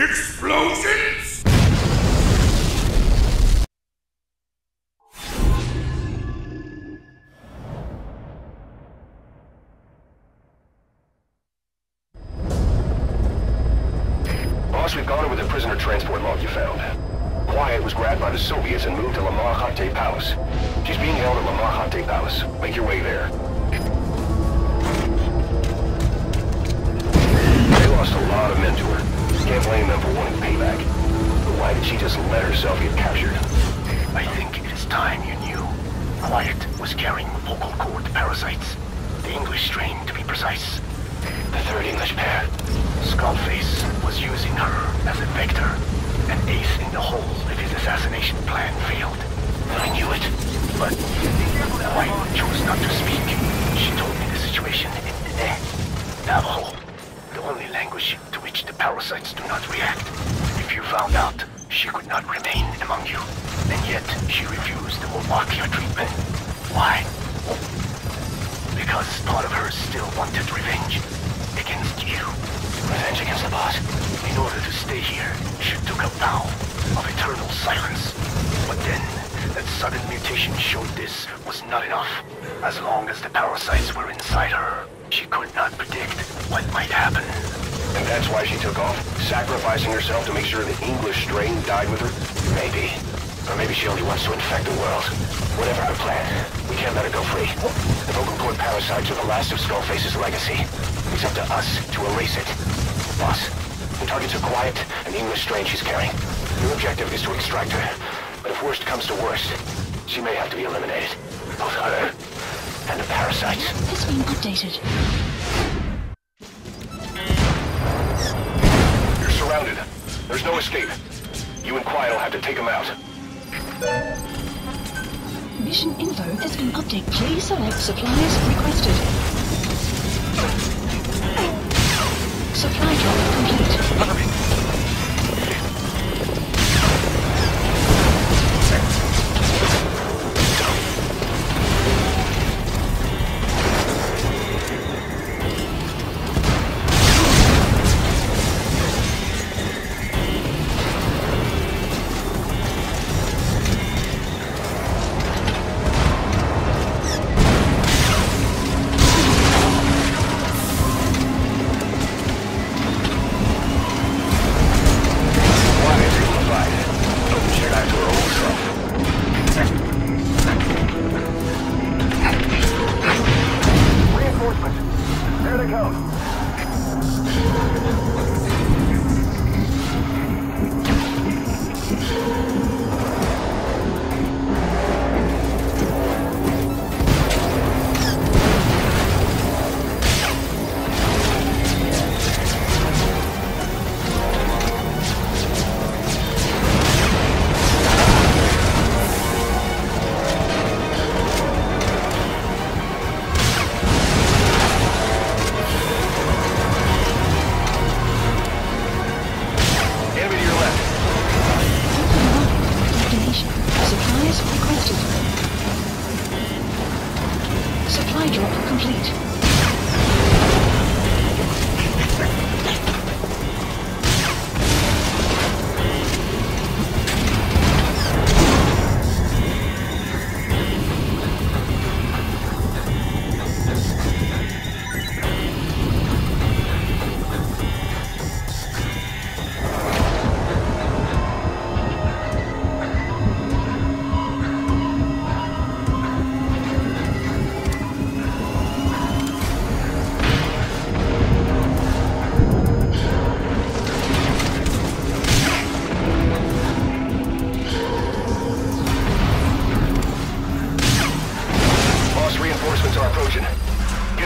Explosions? Boss, we've gone over the prisoner transport log you found. Quiet was grabbed by the Soviets and moved to Lamar Khaate Palace. She's being held at Lamar Khaate Palace. Make your way there. They lost a lot of men to her. Can't blame them for wanting payback. But why did she just let herself get captured? I think it is time you knew. Quiet was carrying vocal cord parasites. The English strain, to be precise. The third English pair. Skullface was using her as a vector. An ace in the hole if his assassination plan failed. I knew it. But Quiet chose not to speak. Parasites do not react. If you found out, she could not remain among you. And yet, she refused to the Wolbachia treatment. Why? Because part of her still wanted revenge. Against you. Revenge against the boss. In order to stay here, she took a vow of eternal silence. But then, that sudden mutation showed this was not enough. As long as the parasites were inside her, she could not predict what might happen. And that's why she took off, sacrificing herself to make sure the English strain died with her? Maybe. Or maybe she only wants to infect the world. Whatever her plan, we can't let her go free. The vocal cord parasites are the last of Skullface's legacy. It's up to us to erase it. Boss, the targets are quiet and the English strain she's carrying. Your objective is to extract her. But if worst comes to worst, she may have to be eliminated. Both her and the parasites. Has been updated. There's no escape. You and Quiet will have to take him out. Mission info has been updated. Please select supplies requested. Supply drop complete.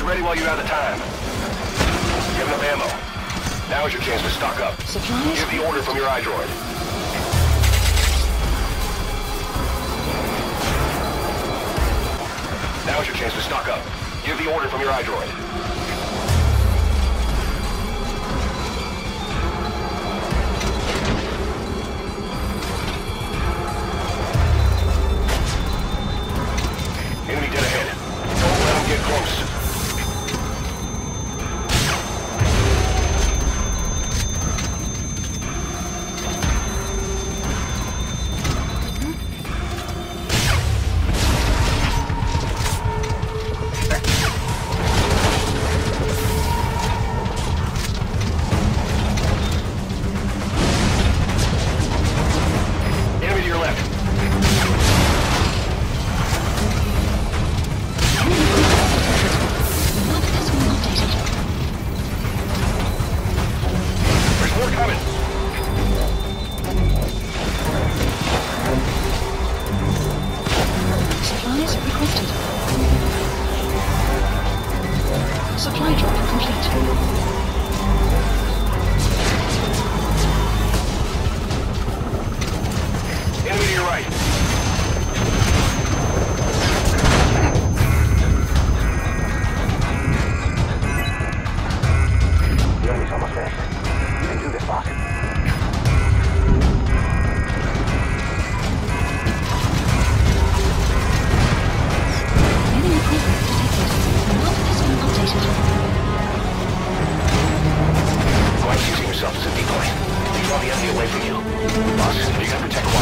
Get ready while you have the time. You have enough ammo. Now is your chance to stock up. Supplies Give the order from your iDroid. Now is your chance to stock up. Give the order from your iDroid. Quiet using yourself as a decoy. Leave all the enemy away from you. Boss, you gotta protect one.